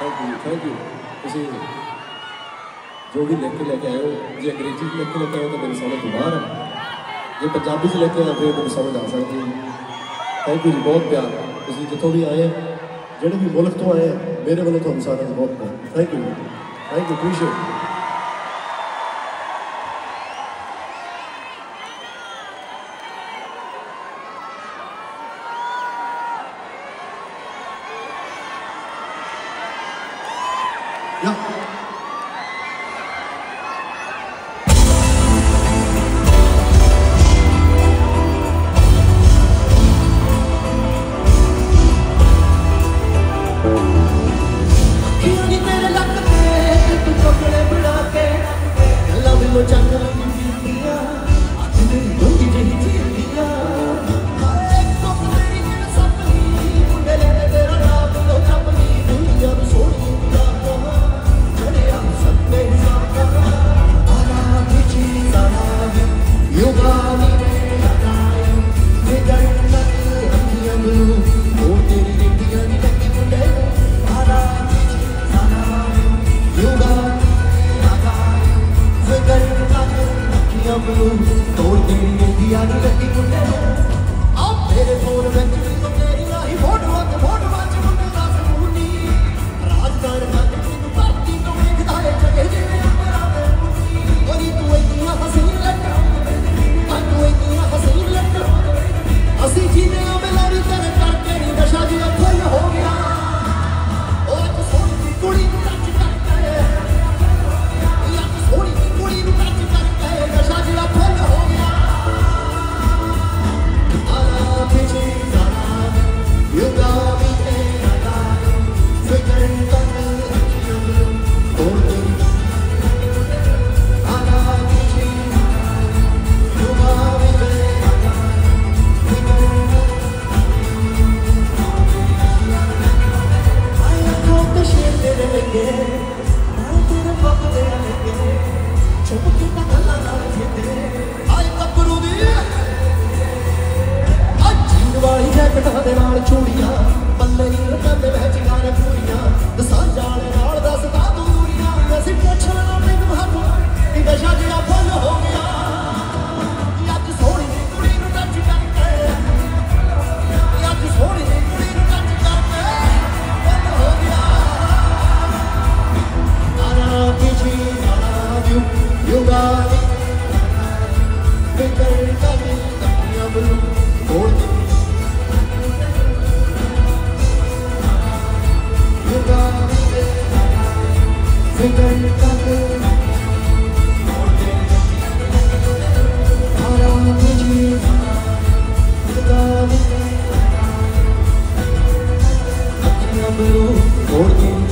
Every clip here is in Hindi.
ਥੈਂਕ ਯੂ ਥੈਂਕ ਯੂ ਤੁਸੀਂ ਜੋ ਵੀ ਲਿਖ ਕੇ ਲੈ ਕੇ ਆਏ ਹੋ ਜੇ ਅੰਗਰੇਜ਼ੀ 'ਚ ਲਿਖ ਕੇ ਲੈ ਕੇ ਆਏ ਹੋ ਤਾਂ ਮੇਰੇ ਸਮਝ ਤੋਂ ਬਾਹਰ ਹੈ ਜੇ ਪੰਜਾਬੀ 'ਚ ਲੈ ਕੇ ਆਏ ਫਿਰ ਮੈਨੂੰ ਸਮਝ ਆ ਸਕਦੀ ਹੈ ਥੈਂਕ ਯੂ ਜੀ ਬਹੁਤ ਪਿਆਰ ਤੁਸੀਂ ਜਿੱਥੋਂ ਵੀ ਆਏ ਆ, ਜਿਹੜੇ ਵੀ ਮੁਲਕ ਤੋਂ ਆਏ ਆ, ਮੇਰੇ ਵੱਲੋਂ ਤੁਹਾਨੂੰ ਸਾਰਿਆਂ ਦਾ ਬਹੁਤ ਪਿਆਰ thank you thank you appreciate 让 ਕੋਈ ਤੇਰੀ ਮਹਿੰਦੀ ਆ ਨਹੀਂ ਲੱਗੀ ਮੁੰਡੇ ਨੂੰ। ਆ ਤੇਰੇ ਫੋਨ ਵਿੱਚ ਵੀ ਤੇਰੀ ਆਹੀ ਫੋਟੋਆਂ ਤੇ ਫੋਟੋਆਂ ਚ ਮੁੰਡੇ ਦਾ ਸਲੂਨੀ ਰਾਜਦਾਰ ਮੱਤ ਵਾਲੀ ਜੈਕਟਾਂ ਦੇ ਨਾਲ ਚੂੜੀਆਂ important.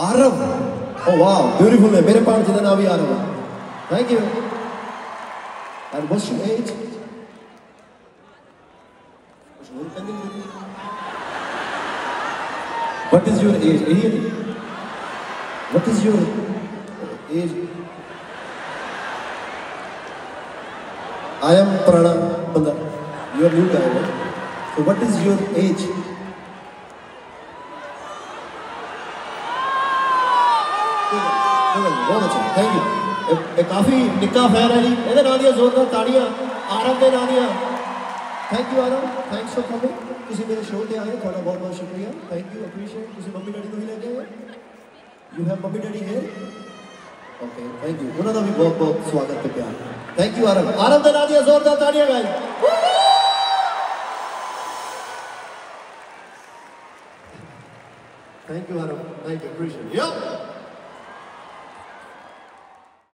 Arav. Oh wow, beautiful name. मेरे पार्ट जितना नाम ही आरव है. Thank you. And what's your age? What is your age? Here. What is your age? I am Prana Bandar. You are new guy, right? So what is your age? ਬਹੁਤ ਅੱਛਾ ਥੈਂਕ ਯੂ ਇਹ ਕਾਫੀ ਨਿੱਕਾ ਫੈਨ ਹੈ ਜੀ ਇਹਦੇ ਨਾਲ ਦੀਆਂ ਜ਼ੋਰਦਾਰ ਤਾੜੀਆਂ ਆਰਮ ਦੇ ਨਾਲ ਦੀਆਂ thank you Aram thanks for coming ਤੁਸੀਂ ਮੇਰੇ ਸ਼ੋਅ ਤੇ ਆਏ ਤੁਹਾਡਾ ਬਹੁਤ ਬਹੁਤ ਸ਼ੁਕਰੀਆ ਥੈਂਕ ਯੂ ਅਪਰੀਸ਼ੀਏਟ ਤੁਸੀਂ ਮੰਮੀ ਡੈਡੀ ਨੂੰ ਵੀ ਲੈ ਕੇ ਆਏ you have mummy daddy here okay thank you उन्होंने भी बहुत बहुत स्वागत पे प्यार थैंक यू आरम आरम दे नादिया जोरदार तालियाँ guys thank you आरम thank you appreciate yup